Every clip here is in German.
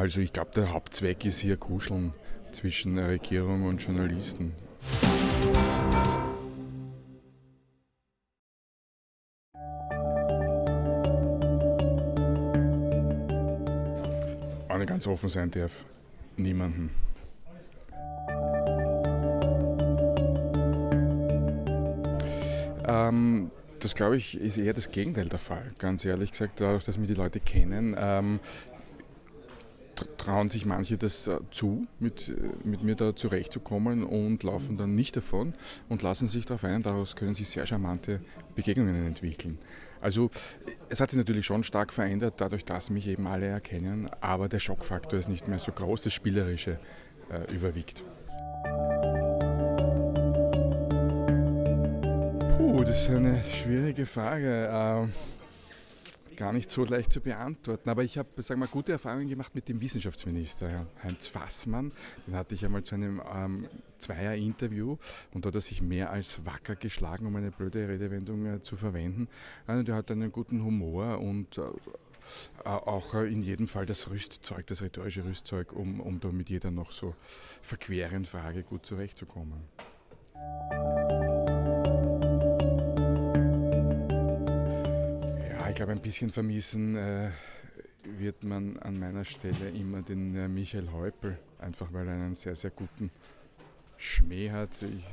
Also ich glaube, der Hauptzweck ist hier Kuscheln zwischen Regierung und Journalisten. Wenn ich ganz offen sein darf, niemanden. Ähm, das glaube ich ist eher das Gegenteil der Fall, ganz ehrlich gesagt, dadurch, dass mich die Leute kennen. Ähm, trauen sich manche das äh, zu, mit, äh, mit mir da zurechtzukommen und laufen dann nicht davon und lassen sich darauf ein. Daraus können sich sehr charmante Begegnungen entwickeln. Also es hat sich natürlich schon stark verändert, dadurch, dass mich eben alle erkennen, aber der Schockfaktor ist nicht mehr so groß, das Spielerische äh, überwiegt. Puh, das ist eine schwierige Frage. Äh, gar nicht so leicht zu beantworten. Aber ich habe, sagen wir, gute Erfahrungen gemacht mit dem Wissenschaftsminister, Heinz Fassmann. Den hatte ich einmal zu einem ähm, Zweier-Interview und da hat er sich mehr als wacker geschlagen, um eine blöde Redewendung äh, zu verwenden. Also, der hat einen guten Humor und äh, auch in jedem Fall das Rüstzeug, das rhetorische Rüstzeug, um, um da mit jeder noch so verqueren Frage gut zurechtzukommen. Glaube, ein bisschen vermissen äh, wird man an meiner Stelle immer den äh, Michael Häupl, einfach weil er einen sehr, sehr guten Schmäh hat. Ich,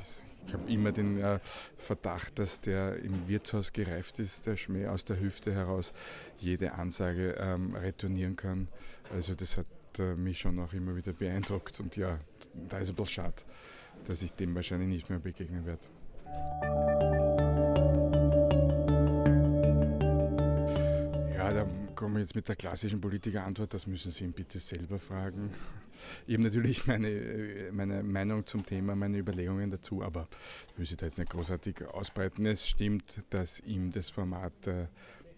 ich habe immer den äh, Verdacht, dass der im Wirtshaus gereift ist, der Schmäh aus der Hüfte heraus jede Ansage ähm, retournieren kann. Also das hat äh, mich schon auch immer wieder beeindruckt und ja, da ist ein bisschen schade, dass ich dem wahrscheinlich nicht mehr begegnen werde. Komme jetzt mit der klassischen Politikerantwort, das müssen Sie ihn bitte selber fragen. Ich habe natürlich meine, meine Meinung zum Thema, meine Überlegungen dazu, aber ich will sie da jetzt nicht großartig ausbreiten. Es stimmt, dass ihm das Format äh, ein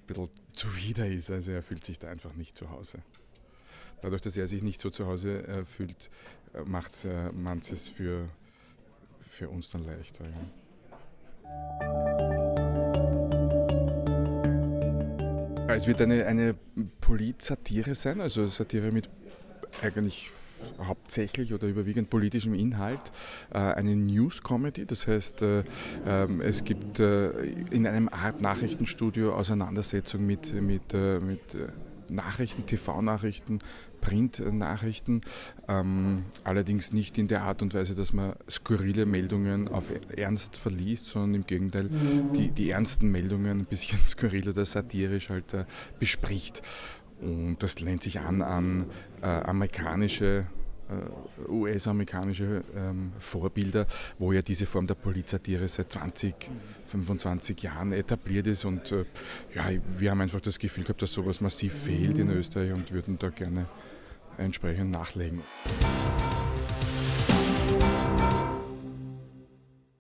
bisschen zuwider ist, also er fühlt sich da einfach nicht zu Hause. Dadurch, dass er sich nicht so zu Hause äh, fühlt, äh, macht äh, manches für, für uns dann leichter. Ja. Es wird eine, eine Polit-Satire sein, also Satire mit eigentlich hauptsächlich oder überwiegend politischem Inhalt äh, eine News-Comedy. Das heißt, äh, ähm, es gibt äh, in einem Art Nachrichtenstudio Auseinandersetzung mit, mit, mit Nachrichten, TV-Nachrichten, Print-Nachrichten, ähm, allerdings nicht in der Art und Weise, dass man skurrile Meldungen auf Ernst verliest, sondern im Gegenteil die, die ernsten Meldungen ein bisschen skurril oder satirisch halt äh, bespricht. Und das lehnt sich an an äh, amerikanische US-amerikanische ähm, Vorbilder, wo ja diese Form der Polizatire seit 20, 25 Jahren etabliert ist. Und äh, ja, wir haben einfach das Gefühl gehabt, dass sowas massiv fehlt in Österreich und würden da gerne entsprechend nachlegen.